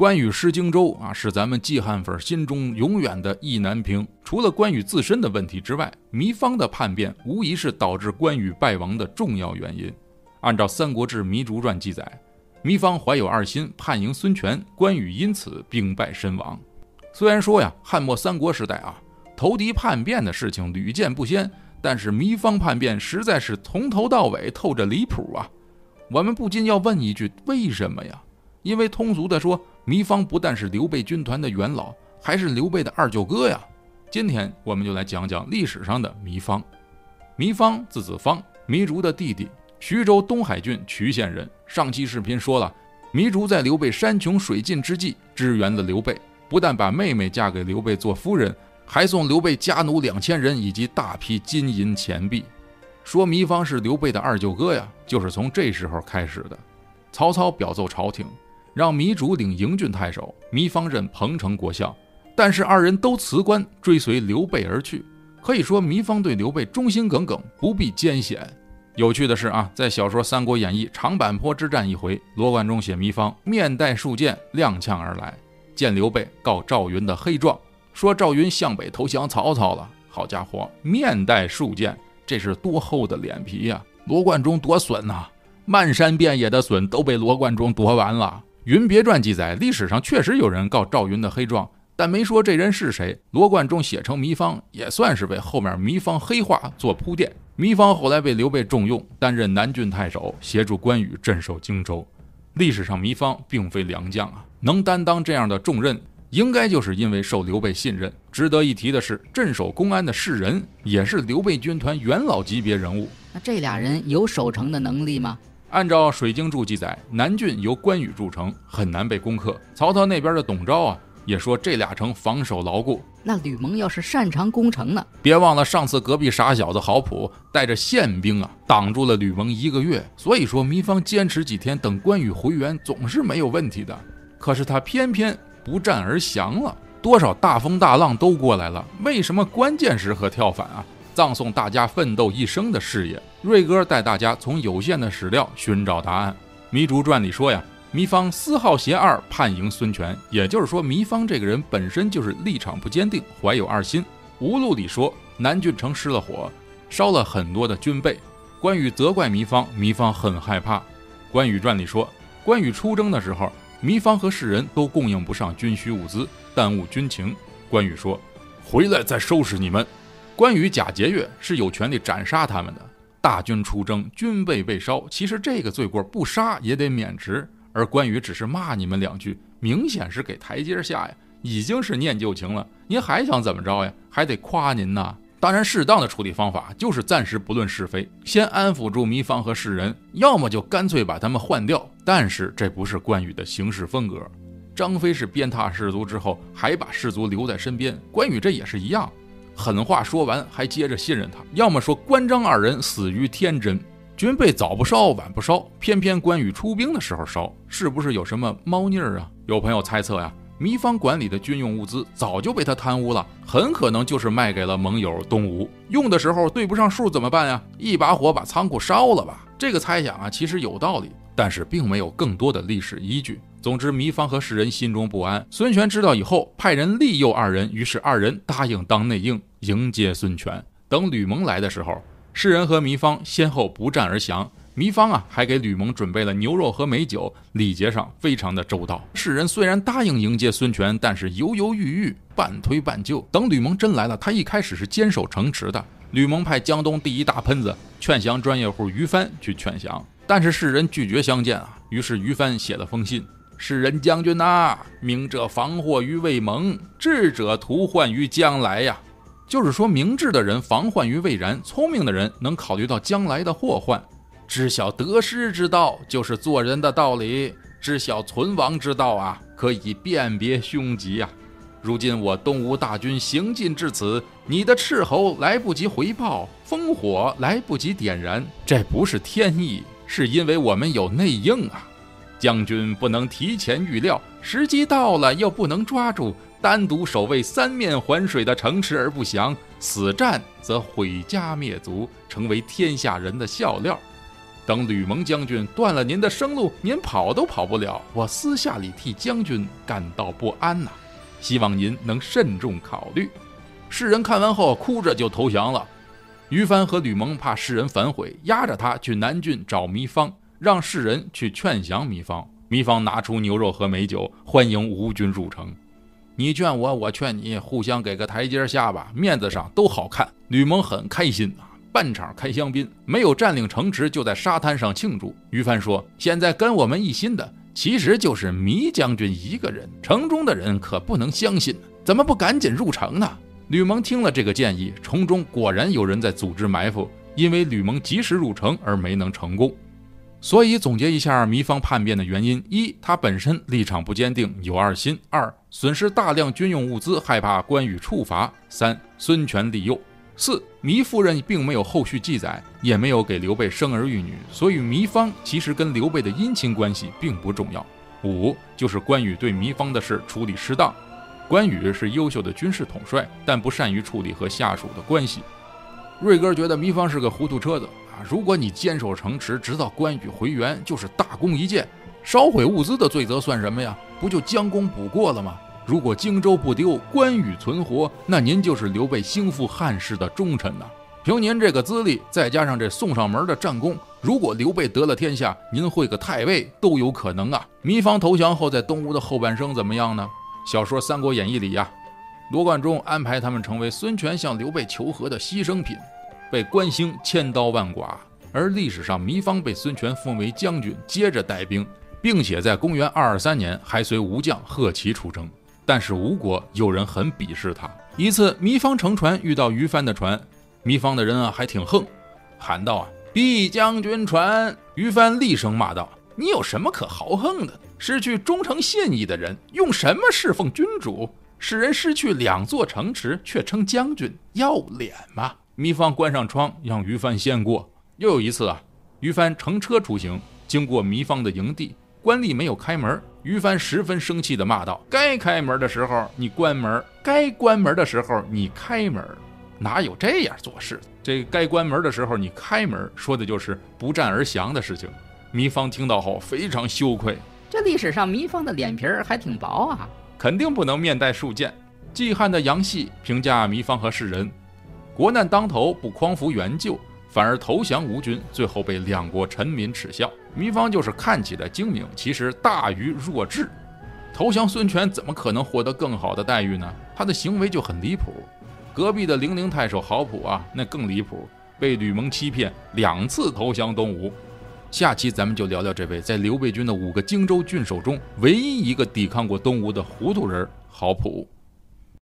关羽失荆州啊，是咱们季汉粉心中永远的意难平。除了关羽自身的问题之外，糜芳的叛变无疑是导致关羽败亡的重要原因。按照《三国志·糜竺传》记载，糜芳怀有二心，叛迎孙权，关羽因此兵败身亡。虽然说呀，汉末三国时代啊，投敌叛变的事情屡见不鲜，但是糜芳叛变实在是从头到尾透着离谱啊！我们不禁要问一句：为什么呀？因为通俗的说，糜芳不但是刘备军团的元老，还是刘备的二舅哥呀。今天我们就来讲讲历史上的糜芳。糜芳字子方，糜竺的弟弟。徐州东海郡渠县人。上期视频说了，糜竺在刘备山穷水尽之际支援了刘备，不但把妹妹嫁给刘备做夫人，还送刘备家奴两千人以及大批金银钱币。说糜芳是刘备的二舅哥呀，就是从这时候开始的。曹操表奏朝廷，让糜竺领营郡太守，糜芳任彭城国相，但是二人都辞官，追随刘备而去。可以说，糜芳对刘备忠心耿耿，不避艰险。有趣的是啊，在小说《三国演义·长坂坡之战》一回，罗贯中写糜芳面带数箭，踉跄而来，见刘备告赵云的黑状，说赵云向北投降曹操了。好家伙，面带数箭，这是多厚的脸皮呀！罗贯中多损呐，漫山遍野的笋都被罗贯中夺完了。《云别传》记载，历史上确实有人告赵云的黑状。但没说这人是谁。罗贯中写成糜芳，也算是为后面糜芳黑化做铺垫。糜芳后来被刘备重用，担任南郡太守，协助关羽镇守荆州。历史上糜芳并非良将啊，能担当这样的重任，应该就是因为受刘备信任。值得一提的是，镇守公安的士人也是刘备军团元老级别人物。那这俩人有守城的能力吗？按照《水经注》记载，南郡由关羽筑城，很难被攻克。曹操那边的董昭啊。也说这俩城防守牢固。那吕蒙要是擅长攻城呢？别忘了上次隔壁傻小子郝普带着宪兵啊，挡住了吕蒙一个月。所以说糜芳坚持几天等关羽回援总是没有问题的。可是他偏偏不战而降了。多少大风大浪都过来了，为什么关键时刻跳反啊？葬送大家奋斗一生的事业。瑞哥带大家从有限的史料寻找答案。《糜竺传》里说呀。糜芳丝好邪二，叛迎孙权。也就是说，糜芳这个人本身就是立场不坚定，怀有二心。吴录里说，南郡城失了火，烧了很多的军备。关羽责怪糜芳，糜芳很害怕。关羽传里说，关羽出征的时候，糜芳和世人都供应不上军需物资，耽误军情。关羽说：“回来再收拾你们。”关羽假节钺是有权利斩杀他们的。大军出征，军备被烧，其实这个罪过不杀也得免职。而关羽只是骂你们两句，明显是给台阶下呀，已经是念旧情了。您还想怎么着呀？还得夸您呐。当然，适当的处理方法就是暂时不论是非，先安抚住糜芳和世人，要么就干脆把他们换掉。但是这不是关羽的行事风格。张飞是鞭挞士卒之后，还把士卒留在身边，关羽这也是一样，狠话说完还接着信任他。要么说关张二人死于天真。军备早不烧，晚不烧，偏偏关羽出兵的时候烧，是不是有什么猫腻儿啊？有朋友猜测呀，糜芳管理的军用物资早就被他贪污了，很可能就是卖给了盟友东吴，用的时候对不上数怎么办呀？一把火把仓库烧了吧？这个猜想啊，其实有道理，但是并没有更多的历史依据。总之，糜芳和世人心中不安。孙权知道以后，派人利诱二人，于是二人答应当内应，迎接孙权。等吕蒙来的时候。世人和糜芳先后不战而降，糜芳啊还给吕蒙准备了牛肉和美酒，礼节上非常的周到。世人虽然答应迎接孙权，但是犹犹豫豫，半推半就。等吕蒙真来了，他一开始是坚守城池的。吕蒙派江东第一大喷子劝降专业户于帆去劝降，但是世人拒绝相见啊。于是于帆写了封信：“世人将军呐，明者防祸于未萌，智者图患于将来呀。”就是说明智的人防患于未然，聪明的人能考虑到将来的祸患，知晓得失之道就是做人的道理，知晓存亡之道啊，可以辨别凶吉呀。如今我东吴大军行进至此，你的斥候来不及回报，烽火来不及点燃，这不是天意，是因为我们有内应啊。将军不能提前预料，时机到了又不能抓住。单独守卫三面环水的城池而不降，死战则毁家灭族，成为天下人的笑料。等吕蒙将军断了您的生路，您跑都跑不了。我私下里替将军感到不安呐，希望您能慎重考虑。世人看完后哭着就投降了。于帆和吕蒙怕世人反悔，押着他去南郡找糜芳，让世人去劝降糜芳。糜芳拿出牛肉和美酒，欢迎吴军入城。你劝我，我劝你，互相给个台阶下吧，面子上都好看。吕蒙很开心啊。半场开香槟，没有占领城池，就在沙滩上庆祝。于帆说：“现在跟我们一心的，其实就是糜将军一个人，城中的人可不能相信，怎么不赶紧入城呢？”吕蒙听了这个建议，城中果然有人在组织埋伏，因为吕蒙及时入城而没能成功。所以总结一下糜芳叛变的原因：一，他本身立场不坚定，有二心；二，损失大量军用物资，害怕关羽处罚；三，孙权利诱。四糜夫人并没有后续记载，也没有给刘备生儿育女，所以糜芳其实跟刘备的姻亲关系并不重要。五就是关羽对糜芳的事处理失当。关羽是优秀的军事统帅，但不善于处理和下属的关系。瑞哥觉得糜芳是个糊涂车子啊！如果你坚守城池，直到关羽回援，就是大功一件。烧毁物资的罪责算什么呀？不就将功补过了吗？如果荆州不丢，关羽存活，那您就是刘备兴复汉室的忠臣呐。凭您这个资历，再加上这送上门的战功，如果刘备得了天下，您会个太尉都有可能啊。糜芳投降后，在东吴的后半生怎么样呢？小说《三国演义》里呀，罗贯中安排他们成为孙权向刘备求和的牺牲品，被关兴千刀万剐。而历史上，糜芳被孙权封为将军，接着带兵，并且在公元二二三年还随吴将贺齐出征。但是吴国有人很鄙视他。一次，糜芳乘船遇到于帆的船，糜芳的人啊还挺横，喊道：“啊，避将军船！”于帆厉声骂道：“你有什么可豪横的？失去忠诚信义的人，用什么侍奉君主？使人失去两座城池，却称将军，要脸吗？”糜芳关上窗，让于帆先过。又有一次啊，于帆乘车出行，经过糜芳的营地。官吏没有开门，于帆十分生气地骂道：“该开门的时候你关门，该关门的时候你开门，哪有这样做事？这该关门的时候你开门，说的就是不战而降的事情。”糜芳听到后非常羞愧。这历史上糜芳的脸皮儿还挺薄啊，肯定不能面带数箭。季汉的杨戏评价糜芳和世人：国难当头，不匡扶援救。反而投降吴军，最后被两国臣民耻笑。糜芳就是看起来精明，其实大于弱智。投降孙权怎么可能获得更好的待遇呢？他的行为就很离谱。隔壁的零陵太守郝普啊，那更离谱，被吕蒙欺骗，两次投降东吴。下期咱们就聊聊这位在刘备军的五个荆州郡守中唯一一个抵抗过东吴的糊涂人郝普。